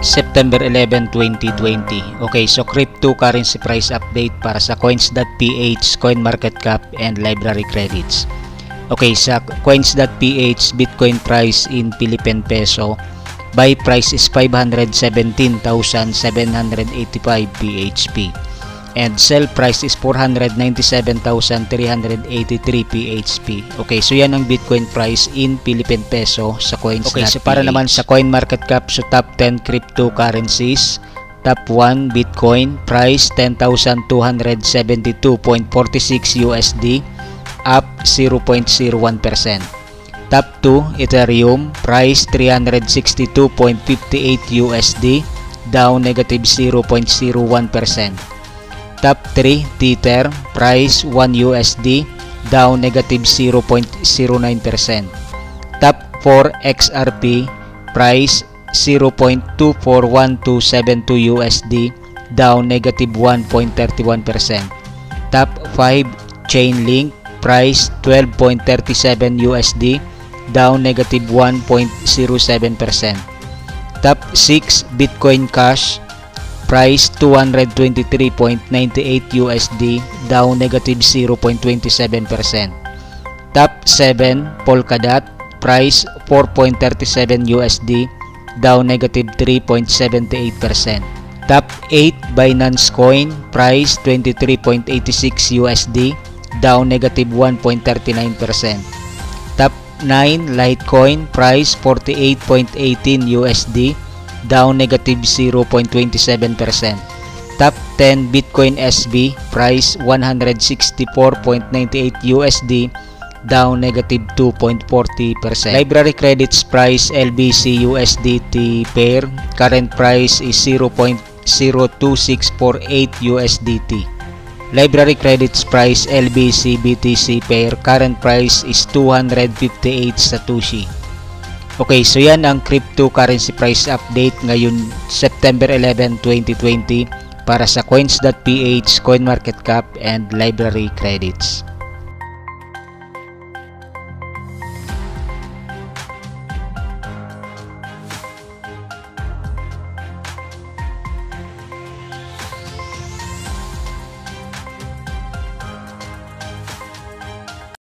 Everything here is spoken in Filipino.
September 11, 2020. Okay, so cryptocurrency price update para sa coins.ph, CoinMarketCap, and library credits. Okay, sa coins.ph, Bitcoin price in Philippine peso, buy price is 517,785 PHP and sell price is 497,383 PHP. Okay, so yan ang Bitcoin price in Philippine peso sa coins. Okay, so para naman sa coin market cap so top 10 cryptocurrencies, top 1 Bitcoin price 10,272.46 USD up 0.01%. Top 2 Ethereum price 362.58 USD down negative 0.01%. Top 3 Tether price 1 USD down negative 0.09%. Top 4 XRP price 0.241272 USD down negative 1.31%. Top 5 Chainlink price 12.37 USD down negative 1.07%. Top 6 Bitcoin Cash Price 223.98 USD, down negative 0.27%. Top 7 Polkadot, price 4.37 USD, down negative 3.78%. Top 8 Binance Coin, price 23.86 USD, down negative 1.39%. Top 9 Litecoin, price 48.18 USD, down negative 0.27%. Top 10 Bitcoin SB price 164.98 USD down negative 2.40%. Library credits price LBC USDT pair current price is 0.02648 USDT. Library credits price LBC BTC pair current price is 258 Satoshi. Okay, so yan ang cryptocurrency price update ngayon September 11, 2020 para sa coins.ph, CoinMarketCap, and library credits.